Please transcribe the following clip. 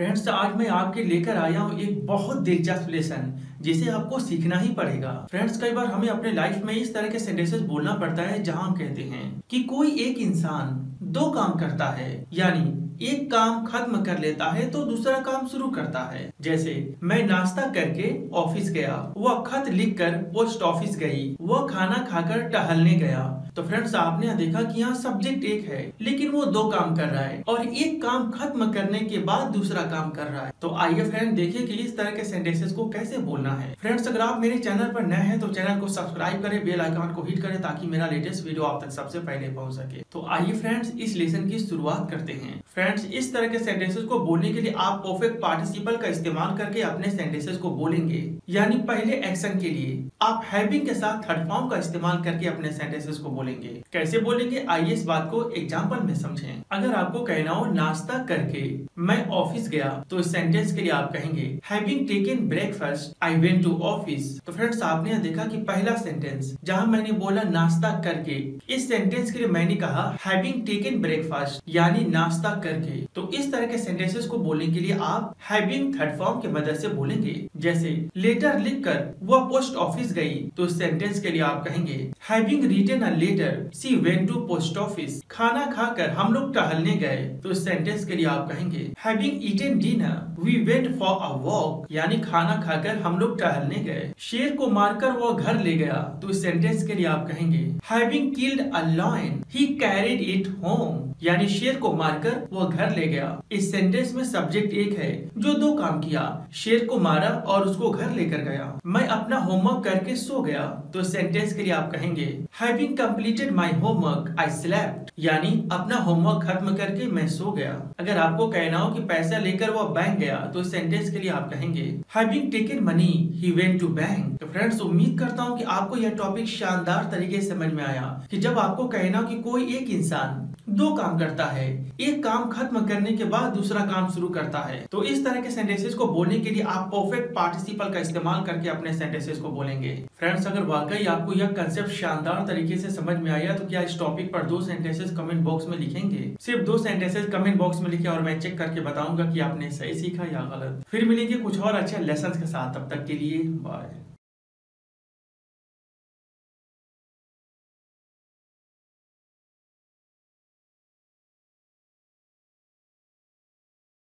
Friends आज मैं आपके लेकर आया हूँ एक बहुत दिलचस्प लेसन, जिसे आपको सीखना ही पड़ेगा। फ्रेंड्स, कई बार हमें अपने लाइफ में इस तरह के सेंटेंसेस बोलना पड़ता है, जहाँ हम कहते हैं कि कोई एक इंसान दो काम करता है, यानी एक काम खत्म कर लेता है तो दूसरा काम शुरू करता है। जैसे, मैं नाश्ता करके ऑफ़िस गया, वह खत लिख कर पोस्ट ऑफ़िस गई, वह खाना खाकर टहलने गया। तो फ्रेंड्स, आपने देखा कि यहाँ सब्जेक्ट एक है, लेकिन वो दो काम कर रहा है और एक काम खत्म करने के बाद दूसरा काम कर रहा है। तो आइए फ्रेंड, देखिए कि इस तरह के सेंटेंसेस को कैसे बोलना है। फ्रेंड्स, अगर आप मेरे चैनल पर नए हैं तो चैनल को सब्सक्राइब करें, बेल आइकन को हिट करें ताकि मेरा लेटेस्ट वीडियो आप तक सबसे पहले पहुँच सके। तो आइए फ्रेंड्स, इस लेसन की शुरुआत करते हैं। फ्रेंड्स इस तरह के सेंटेंसेस को बोलने के लिए आप परफेक्ट पार्टिसिपल का इस्तेमाल करके अपने सेंटेंसेस को बोलेंगे। यानी पहले एक्शन के लिए आप हैविंग के साथ थर्ड फॉर्म का इस्तेमाल करके अपने सेंटेंसेस को बोलेंगे। कैसे बोलेंगे? आइए इस बात को एग्ज़ाम्पल में समझें। अगर आपको कहना हो नाश्ता करके मैं ऑफ़िस गया तो इस सेंटेंस के लिए आप कहेंगे having taken breakfast I went to office तो फ्रेंड्स आपने देखा कि पहला सेंटेंस जहाँ मैंने बोला नाश्ता करके, इस सेंटेंस के लिए मैंने कहा हैविंग टेकन ब्रेकफास्ट यानी नाश्ता करके. तो इस तरह के सेंटेंसेस को बोलने के लिए आप हैविंग थर्ड फॉर्म की मदद से बोलेंगे। जैसे लेटर लिखकर वह पोस्ट ऑफ़िस गई। तो इस सेंटेंस के लिए आप कहेंगे having written a letter she went to post office खाना खाकर हम लोग टहलने गए। तो इस सेंटेंस के लिए आप कहेंगे having eaten dinner we went for a walk यानी खाना खाकर हम लोग टहलने गए। शेर को मारकर वह घर ले गया। तो इस सेंटेंस के लिए आप कहेंगे having killed a lion he carried it home यानी शेर को मारकर वो घर ले गया। इस सेंटेंस में सब्जेक्ट एक है, जो दो काम किया, शेर को मारा और उसको घर लेकर गया। मैं अपना होमवर्क करके सो गया। तो सेंटेंस के लिए आप कहेंगे having completed my homework I slept यानी अपना होमवर्क खत्म करके मैं सो गया। अगर आपको कहना हो कि पैसा लेकर वो बैंक गया तो सेंटेंस के लिए आप कहेंगे having taken money he went to bank तो फ्रेंड्स उम्मीद करता हूँ कि आपको यह टॉपिक शानदार तरीके से समझ में आया, कि जब आपको कहना कि कोई एक इंसान दो काम करता है, एक काम खत्म करने के बाद दूसरा काम शुरू करता है। तो इस तरह के सेंटेंसेस को बोलने के लिए आप परफेक्ट पार्टिसिपल का इस्तेमाल करके अपने सेंटेंसेस को बोलेंगे। फ्रेंड्स अगर वाकई आपको यह कंसेप्ट शानदार तरीके से समझ में आया तो क्या इस टॉपिक पर दो सेंटेंसेस कमेंट बॉक्स में लिखेंगे? सिर्फ़ दो सेंटेंसेस कमेंट बॉक्स में लिखे और मैं चेक करके बताऊँगा की आपने सही सीखा या गलत। फिर मिलेंगे कुछ और अच्छे लेसन के साथ। तब तक के लिए बाय